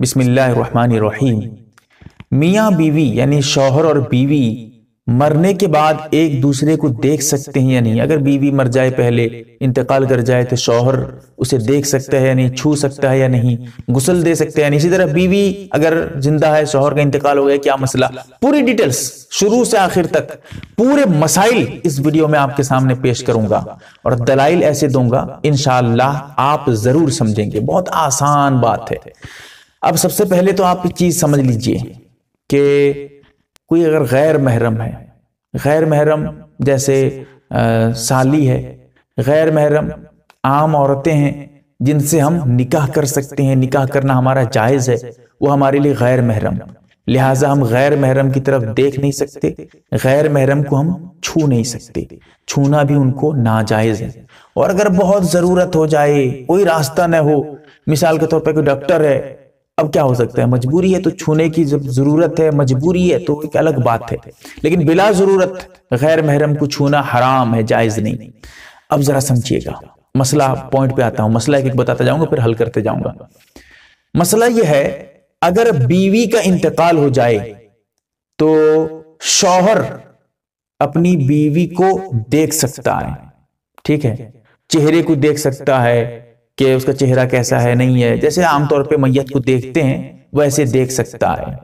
बिस्मिल्लाहिर्रहमानिर्रहीम। मियाँ बीवी यानी शौहर और बीवी मरने के बाद एक दूसरे को देख सकते हैं या नहीं? अगर बीवी मर जाए पहले, इंतकाल कर जाए तो शौहर उसे देख सकता है या नहीं, छू सकता है या नहीं, गुसल दे सकते हैं इसी तरह बीवी अगर ज़िंदा है, शौहर का इंतकाल हो गया, क्या मसला? पूरी डिटेल्स शुरू से आखिर तक, पूरे मसाइल इस वीडियो में आपके सामने पेश करूँगा और दलाइल ऐसे दूँगा इनशाला आप ज़रूर समझेंगे। बहुत आसान बात है। अब सबसे पहले तो आप चीज़ समझ लीजिए कि कोई अगर गैर महरम है गैर महरम जैसे आ, साली है गैर महरम आम औरतें हैं जिनसे हम निकाह कर सकते हैं निकाह करना हमारा जायज़ है वो हमारे लिए गैर महरम। लिहाजा हम गैर महरम की तरफ़ देख नहीं सकते गैर महरम को हम छू नहीं सकते छूना भी उनको नाजायज है। और अगर बहुत ज़रूरत हो जाए कोई रास्ता न हो मिसाल के तौर पर कोई डॉक्टर है अब क्या हो सकता है? मजबूरी है तो छूने की जब ज़रूरत है मजबूरी है तो एक अलग बात है। लेकिन बिला ज़रूरत गैर महरम को छूना हराम है जायज़ नहीं। अब जरा समझिएगा। मसला पॉइंट पे आता हूँ। मसला एक एक बताता जाऊँगा फिर हल करते जाऊँगा। मसला यह है अगर बीवी का इंतकाल हो जाए तो शौहर अपनी बीवी को देख सकता है। ठीक है? चेहरे को देख सकता है कि उसका चेहरा कैसा है, नहीं है। जैसे आमतौर पे मैयत को देखते हैं, वैसे देख सकता है।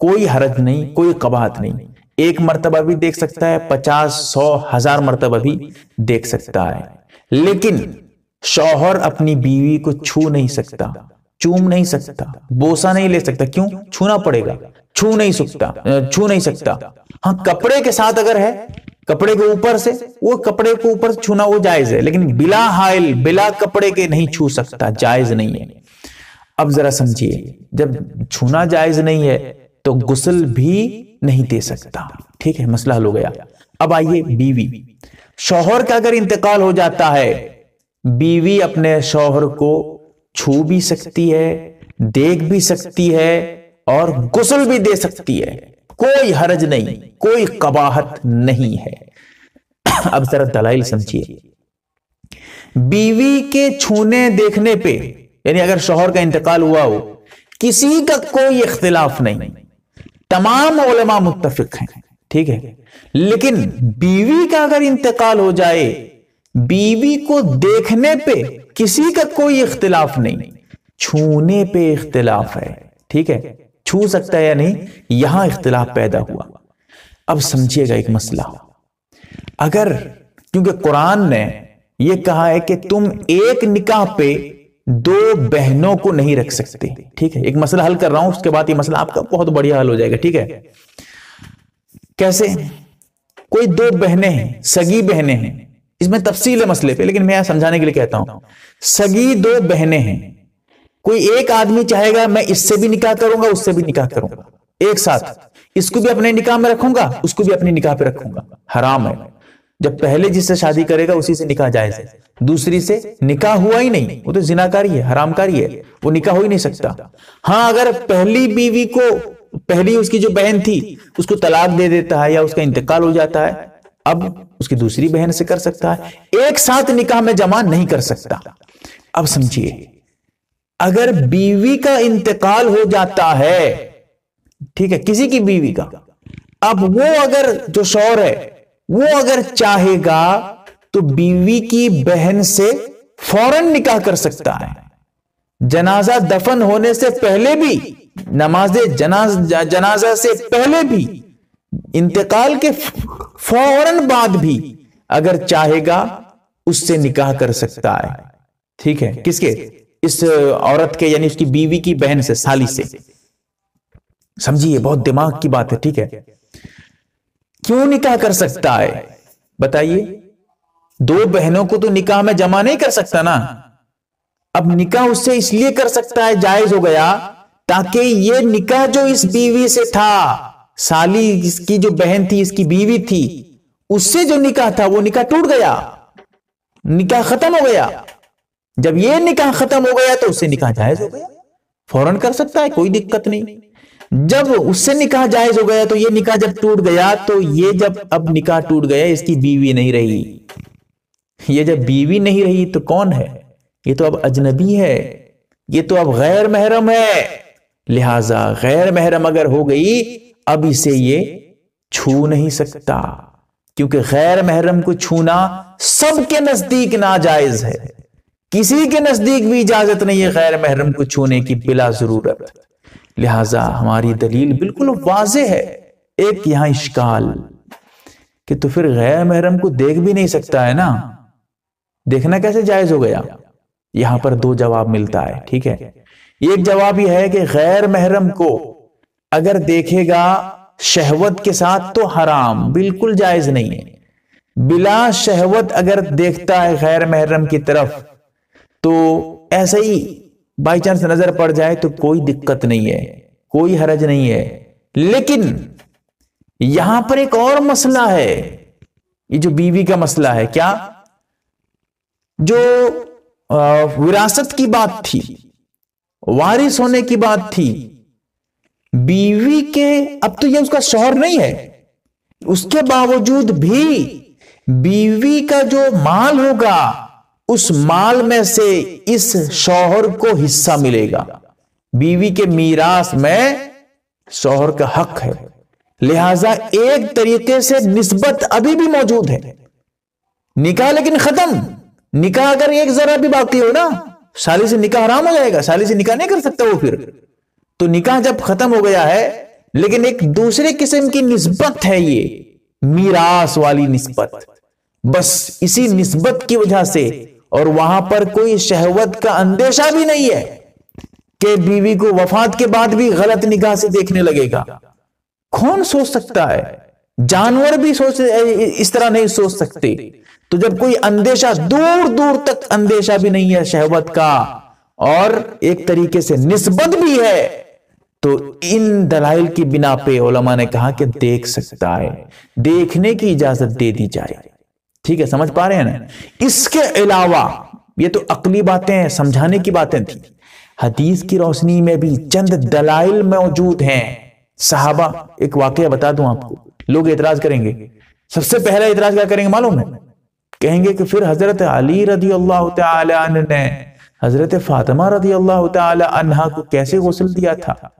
कोई हरज नहीं, कोई कबाहत नहीं। एक मरतबा भी देख सकता है, पचास, सौ, हज़ार मरतबा भी देख सकता है। लेकिन शौहर अपनी बीवी को छू नहीं सकता, चूम नहीं सकता, बोसा नहीं ले सकता। क्यों? छूना पड़ेगा, छू नहीं सकता छू नहीं सकता। हाँ कपड़े के साथ अगर है कपड़े के ऊपर से, वो कपड़े को ऊपर छूना वो जायज़ है, लेकिन बिला हाइल, बिला कपड़े के नहीं छू सकता, जायज़ नहीं है। अब जरा समझिए, जब छूना जायज़ नहीं है तो गुसल भी नहीं दे सकता। ठीक है, मसला हल हो गया। अब आइए बीवी। शोहर का अगर इंतकाल हो जाता है, बीवी अपने शोहर को छू भी सकती है, देख भी सकती है, और गुसल भी दे सकती है। कोई हरज नहीं, कोई कबाहत नहीं है। अब जरा दलाइल समझिए। बीवी के छूने देखने पे, यानी अगर शोहर का इंतकाल हुआ हो, किसी का कोई इख्तिलाफ नहीं। तमाम ओलमा मुतफिक हैं, ठीक है? लेकिन बीवी का अगर इंतकाल हो जाए, बीवी को देखने पे किसी का कोई इख्तिलाफ नहीं। छूने पे इख्तिलाफ है, ठीक है? छू सकता है या नहीं, यहाँ इख्तिलाफ पैदा हुआ। अब समझिएगा एक मसला। अगर, क्योंकि कुरान ने यह कहा है कि तुम एक निकाह पे दो बहनों को नहीं रख सकते, ठीक है? एक मसला हल कर रहा हूँ, उसके बाद ये मसला आपका बहुत बढ़िया हल हो जाएगा, ठीक है? कैसे? कोई दो बहनें हैं, सगी बहनें हैं, इसमें तफसील है मसले पे, लेकिन मैं समझाने के लिए कहता हूँ। सगी दो बहनें हैं कोई एक आदमी चाहेगा, मैं इससे भी निकाह करूँगा, उससे भी निकाह करूँगा। एक साथ। इसको भी अपने निकाह में रखूँगा, उसको भी अपने निकाह पे रखूँगा। हराम है। जब पहले जिससे शादी करेगा, उसी से निकाह जायज़ है। दूसरी से निकाह हुआ ही नहीं। वो तो जिनाकारी है, हरामकारी है। वो निकाह हो ही नहीं सकता। हाँ अगर पहली बीवी को, पहली उसकी जो बहन थी, उसको तलाक दे देता है या उसका इंतकाल हो जाता है, अब उसकी दूसरी बहन से कर सकता है। एक साथ निकाह में जमा नहीं कर सकता। अब समझिए अगर बीवी का इंतकाल हो जाता है, ठीक है, किसी की बीवी का, अब वो अगर, जो शौर है, वो अगर चाहेगा तो बीवी की बहन से फ़ौरन निकाह कर सकता है। जनाजा दफन होने से पहले भी, नमाज़ जनाज, जनाजा से पहले भी, इंतकाल के फ़ौरन बाद भी अगर चाहेगा, उससे निकाह कर सकता है। ठीक है, किसके? इस औरत के, यानी उसकी बीवी की बहन से, साली से। समझिए, बहुत दिमाग की बात है, ठीक है? क्यों निकाह कर सकता है? बताइए। दो बहनों को तो निकाह में जमा नहीं कर सकता ना। अब निकाह उससे इसलिए कर सकता है, जायज़ हो गया, ताकि ये निकाह जो इस बीवी से था, साली इसकी जो बहन थी, इसकी बीवी थी, उससे जो निकाह था, वो निकाह टूट गया। निकाह खत्म हो गया। जब ये निकाह खत्म हो गया तो उससे निकाह जायज़ हो गया। फ़ौरन कर सकता है, कोई दिक्कत नहीं। जब उससे निकाह जायज़ हो गया तो ये निकाह जब टूट गया तो ये जब अब निकाह टूट गया, इसकी बीवी नहीं रही। ये जब बीवी नहीं रही तो कौन है? ये तो अब अजनबी है। ये तो अब गैर महरम है। लिहाजा गैर महरम अगर हो गई, अब इसे ये छू नहीं सकता। क्योंकि गैर महरम को छूना सबके नज़दीक नाजायज है। किसी के नज़दीक भी इजाज़त नहीं है गैर महरम को छूने की बिला ज़रूरत। लिहाजा हमारी दलील बिल्कुल वाजे है। एक यहाँ इश्काल कि तो फिर गैर महरम को देख भी नहीं सकता है ना? देखना कैसे जायज़ हो गया? यहाँ पर दो जवाब मिलता है, ठीक है? एक जवाब यह है कि गैर महरम को अगर देखेगा शहवत के साथ तो हराम, बिल्कुल जायज़ नहीं है। बिला शहवत अगर देखता है गैर महरम की तरफ़ तो ऐसे ही बाई चांस नज़र पड़ जाए तो कोई दिक्कत नहीं है, कोई हरज नहीं है। लेकिन यहाँ पर एक और मसला है, ये जो बीवी का मसला है, क्या? जो विरासत की बात थी, वारिस होने की बात थी, बीवी के, अब तो ये उसका शौहर नहीं है, उसके बावजूद भी बीवी का जो माल होगा उस माल में से इस शौहर को हिस्सा मिलेगा। बीवी के मीरास में शौहर का हक है। लिहाजा एक तरीके से निस्बत अभी भी मौजूद है। निकाह लेकिन खत्म। निकाह अगर एक जरा भी बाकी हो ना शाली से निकाह हराम हो जाएगा शाली से निकाह नहीं कर सकता वो फिर। तो निकाह जब खत्म हो गया है, लेकिन एक दूसरे किस्म की निस्बत है ये, मीरास वाली निस्बत। बस इसी निस्बत की वजह से और वहाँ पर कोई शहवत का अंदेशा भी नहीं है कि बीवी को वफात के बाद भी गलत निगाह से देखने लगेगा। कौन सोच सकता है? जानवर भी सोच, इस तरह नहीं सोच सकते। तो जब कोई अंदेशा दूर दूर तक अंदेशा भी नहीं है शहवत का, और एक तरीके से निस्बत भी है तो इन दलाइल की बिना पे ओलमा ने कहा कि देख सकता है, देखने की इजाज़त दे दी जाए। ठीक है, समझ पा रहे हैं ना? इसके अलावा, ये तो अकली बातें हैं, समझाने की बातें थी। हदीस की रोशनी में भी चंद दलाइल मौजूद हैं। साहबा, एक वाक्य बता दूँ आपको। लोग एतराज़ करेंगे। सबसे पहला एतराज़ क्या करेंगे, मालूम है? कहेंगे कि फिर हज़रत अली रदी अल्लाह ने हज़रत फातिमा रदी अल्लाह तहा को कैसे गसल दिया था?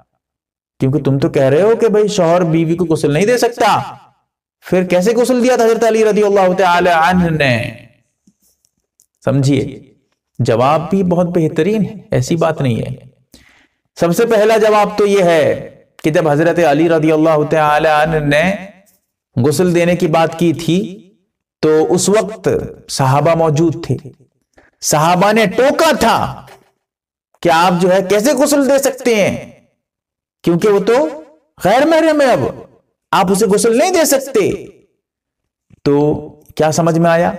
क्योंकि तुम तो कह रहे हो कि भाई शोहर बीवी को गसल नहीं दे सकता। फिर कैसे गुसल दिया था हज़रत अली रदी अल्लाह ने? समझिए, जवाब भी बहुत बेहतरीन है, ऐसी बात नहीं है। सबसे पहला जवाब तो यह है कि जब हज़रत अली रदी अल्लाह ने गुसल देने की बात की थी तो उस वक्त सहाबा मौजूद थे। सहाबा ने टोका था कि आप जो है कैसे गुसल दे सकते हैं, क्योंकि वो तो गैर महरम है अब। आप उसे गुसल नहीं दे सकते। तो क्या समझ में आया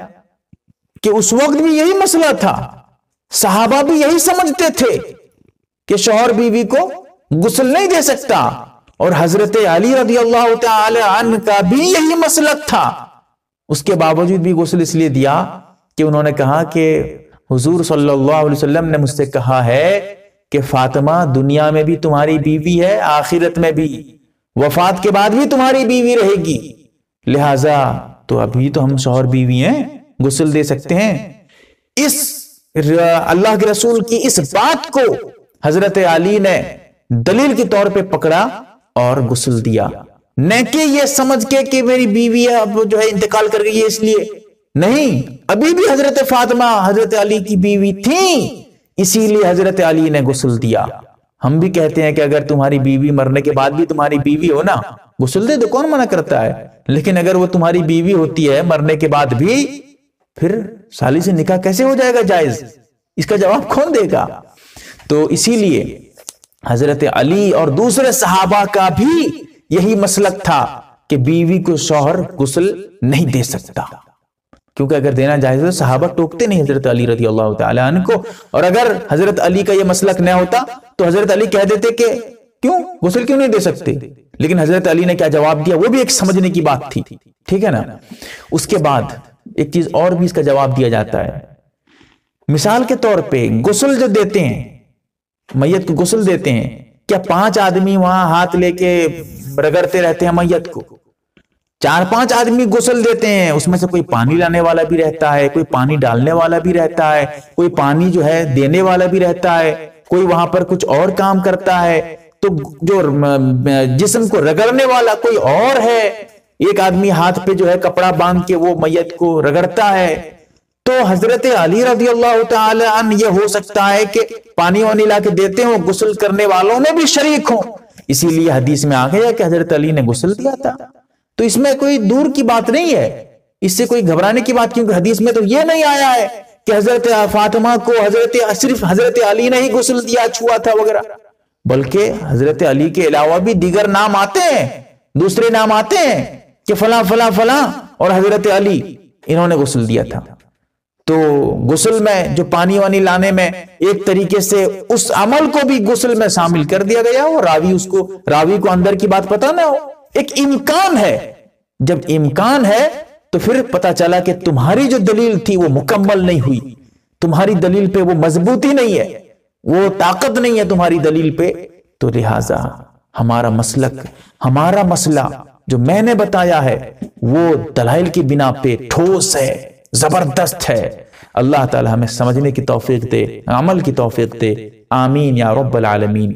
कि उस वक्त भी यही मसला था? साहबा भी यही समझते थे कि शौहर बीवी को गुसल नहीं दे सकता। और हज़रत अली रदी अल्लाह का भी यही मसलक था। उसके बावजूद भी गुसल इसलिए दिया कि उन्होंने कहा कि हुजूर सल्लल्लाहु अलैहि वसल्लम ने मुझसे कहा है कि फातिमा, दुनिया में भी तुम्हारी बीवी है, आखिरत में भी। वफात के बाद भी तुम्हारी बीवी रहेगी। लिहाजा तो अभी तो हम शोहर बीवी हैं, गुसल दे सकते हैं। इस अल्लाह के रसूल की इस बात को हज़रत अली ने दलील के तौर पे पकड़ा और गुसल दिया। न कि ये समझ के कि मेरी बीवी अब जो है इंतकाल कर गई है इसलिए। नहीं, अभी भी हज़रत फातिमा, हज़रत अली की बीवी थी, इसीलिए हज़रत अली ने गुसल दिया। हम भी कहते हैं कि अगर तुम्हारी बीवी मरने के बाद भी तुम्हारी बीवी हो ना, गुसल दे दो, कौन मना करता है? लेकिन अगर वो तुम्हारी बीवी होती है, मरने के बाद भी, फिर साली से निकाह कैसे हो जाएगा जायज़? इसका जवाब कौन देगा? तो इसीलिए हज़रत अली और दूसरे सहाबा का भी यही मसलक था कि बीवी को शौहर, गुसल नहीं दे सकता। क्योंकि अगर देना जाए तो सहाबा टोकते नहीं हज़रत अली रज़ी अल्लाह को। और अगर हज़रत अली का यह मसलक न होता तो हज़रत अली कह देते कि, क्यों? गुसल क्यों नहीं दे सकते? लेकिन हज़रत अली ने क्या जवाब दिया? वो भी एक समझने की बात थी। ठीक है ना? उसके बाद एक चीज़ और भी इसका जवाब दिया जाता है। मिसाल के तौर पे गुसल जो देते हैं, मैयत को गुसल देते हैं, क्या पाँच आदमी वहाँ हाथ लेके रगड़ते रहते हैं मैयत को? चार पाँच आदमी गुसल देते हैं। उसमें से कोई पानी लाने वाला भी रहता है, कोई पानी डालने वाला भी रहता है, कोई पानी जो है देने वाला भी रहता है, कोई वहाँ पर कुछ और काम करता है। तो जो जिसम को रगड़ने वाला कोई और है, एक आदमी हाथ पे जो है कपड़ा बाँध के वो मैयत को रगड़ता है। तो हज़रत अली रज़ी अल्लाह ये हो सकता है कि पानी वानी ला के देते हो, गुसल करने वालों में भी शरीक हो। इसीलिए हदीस में आ गया कि हज़रत अली ने गुसल दिया था। तो इसमें कोई दूर की बात नहीं है। इससे कोई घबराने की बात क्योंकि हदीस में तो यह नहीं आया है कि हज़रत फातिमा को हज़रत सिर्फ़ हज़रत अली ने ही गुसल दिया, छुआ था वगैरह। बल्कि हज़रत अली के अलावा भी दीगर नाम आते हैं, दूसरे नाम आते हैं कि फला फला फला और हज़रत अली, इन्होंने गुसल दिया था। तो गुसल में, जो पानी वानी लाने में, एक तरीके से उस अमल को भी गुसल में शामिल कर दिया गया हो, रावी उसको, रावी को अंदर की बात पता ना हो। एक इम्कान है। जब इम्कान है तो फिर पता चला कि तुम्हारी जो दलील थी, वो मुकम्मल नहीं हुई। तुम्हारी दलील पे वो मजबूती नहीं है। वो ताकत नहीं है तुम्हारी दलील पे। तो लिहाजा, हमारा मसलक, हमारा मसला जो मैंने बताया है, वो दलाइल की बिना पे ठोस है, ज़बरदस्त है। अल्लाह ताला हमें समझने की तौफीक दे, अमल की तौफीक दे। आमीन या रब्बल आलमीन।